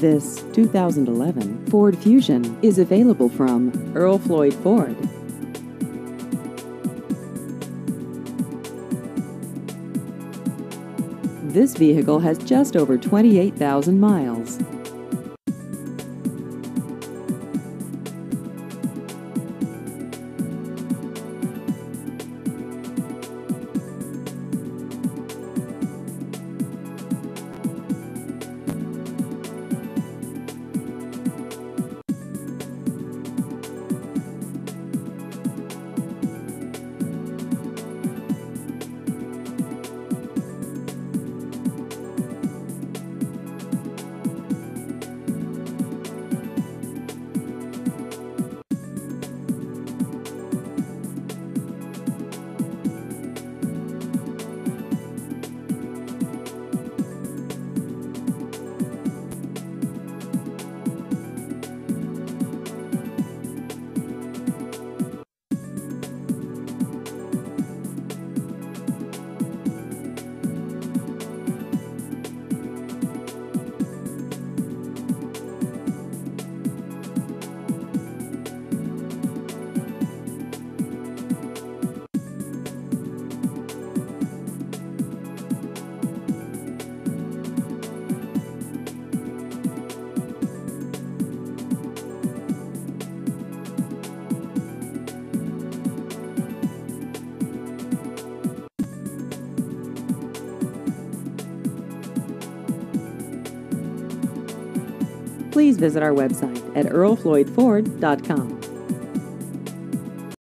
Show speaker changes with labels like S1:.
S1: This 2011 Ford Fusion is available from Earl Floyd Ford. This vehicle has just over 28,000 miles. Please visit our website at earlfloydford.com.